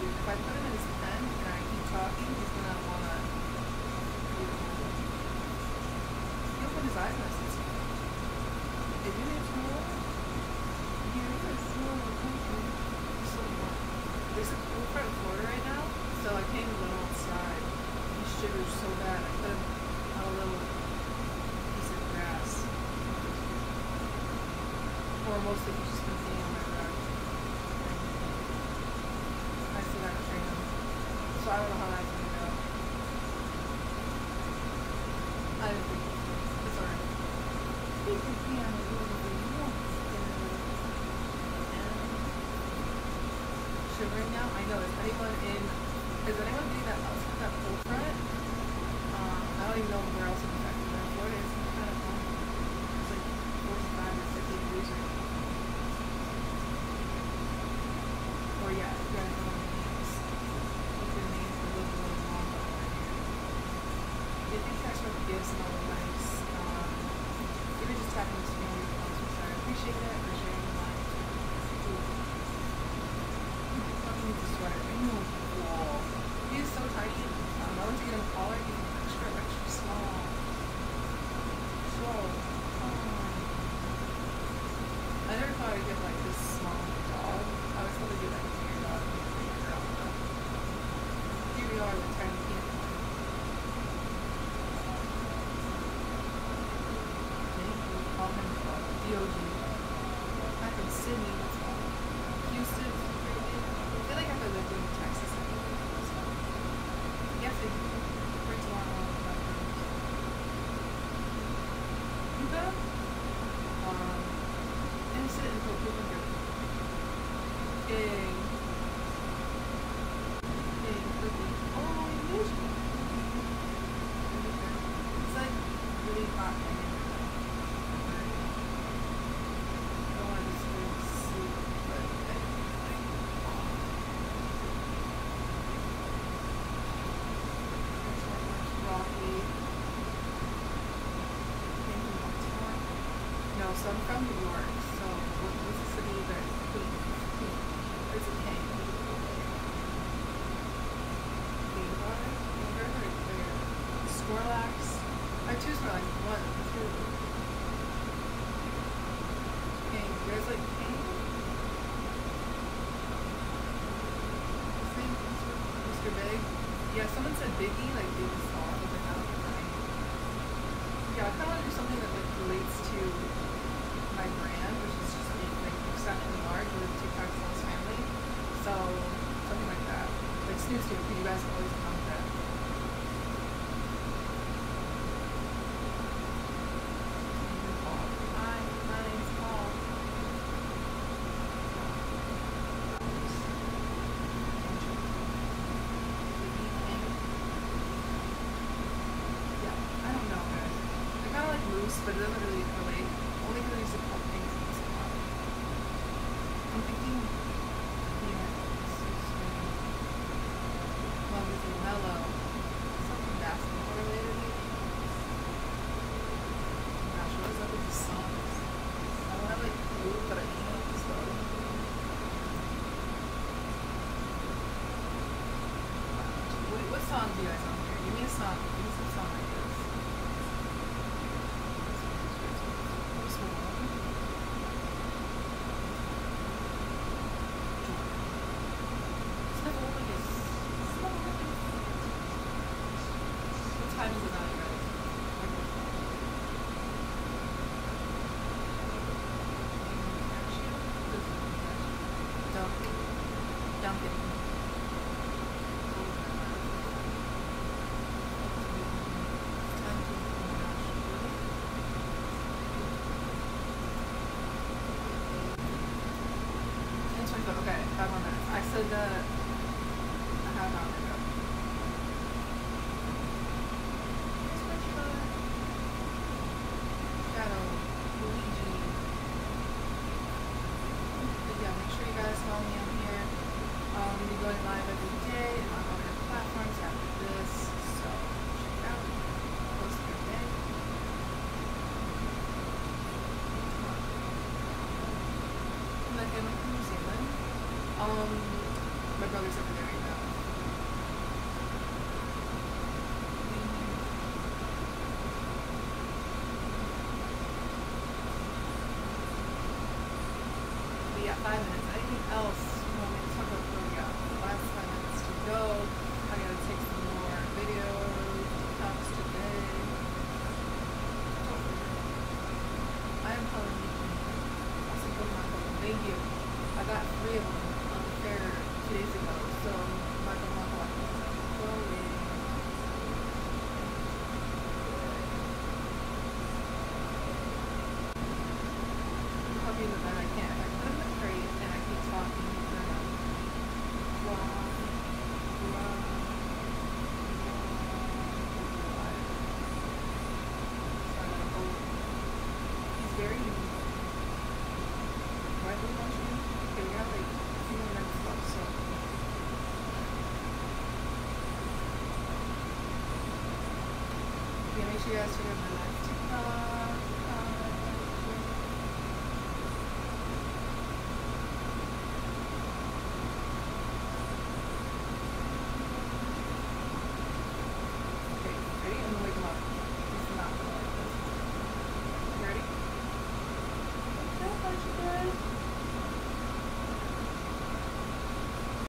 asleep. If I put him in his pen and I keep talking, he's gonna wanna. He opened his eyes and I said, "Did you need to know?" Yeah, it's a small country. So what? There's a cool front Florida right now, so I can't even him outside. He shivers so bad. I put him on a little piece of grass. Or mostly he's just been sitting on my rug. I still gotta train him. So I don't know how that's gonna go. I don't think it's alright. Can on Shivering now? I know. Is anyone in is anyone doing that outside that front? Um, I don't even know where else it's affected. But Florida is kind of warm. It's like 45 or 50 degrees right now. Or yeah, you guys know the names. Look at the names for those really long ones right here. If you guys want to give some other likes, um, the screen with I appreciate it. For sharing the live. Fucking needs a sweater. I know. Cool. He is so tiny. Um, I went to get him a collar. He's extra, extra small. So, um, I never thought I'd get like this small dog. I was gonna get like a bigger dog, maybe a bigger girl, but here we are, the tiny peanut butter. Thank you. Call him DOG. Back in Sydney. Houston. I feel like I feel like in Texas. Yes, they do. For tomorrow, you got um, innocent until proven guilty. Yay. Yay, cookie. Oh, you missed me. It's like really hot right now. I don't want to disturb sleep, but I, I, That's why I watch Rocky. Came from Baltimore. No, so I'm from New York. So what, what's the city that two. One, two. Like Mr. Big. Yeah, someone said Biggie, like Biggie was. Yeah, I kind of want to do something that like relates to my brand, which is just being like exceptionally large with TikTok's Lost Family. So something like that. Like Snoo, because you guys always come to that. Hi, my name's Paul. Yeah, I don't know, guys. They're kind of like loose, but it doesn't really relate. Only because I used to pump things in this a lot. I'm thinking, yeah, so sweet. Love is a mellow. Something basketball related, maybe. I'm not sure what's up with the songs. I don't have like clue, but I can't help this though. What, what song you guys? Give me a song. Give me some song. What's the one? It's never open yet. It's never open. What time is it now, you guys? Dunkin'. Dunkin'. Okay, five more minutes. I said that a half hour ago. Here's my shot. Shadow, Luigi. But yeah, make sure you guys follow me on here. Um, I'm be going live every day on other platforms after this, so check it out. Post every day. Like I'm from New Zealand. Um, my brother's over there. We got five minutes. Anything else you want me to talk about before we got last five minutes to go? I gotta take some more videos, talks today. I am calling you. Thank you. I got three of them on the fair two days ago, so Michael Chloe. Puppy in the bed, I can't. If I put him in the crate and I keep talking, he's gonna fly, fly, fly. So I'm gonna hold him. He's very unique. Right, we want you? Okay, we got like a few more minutes left, so. Make sure you guys check out my TikTok.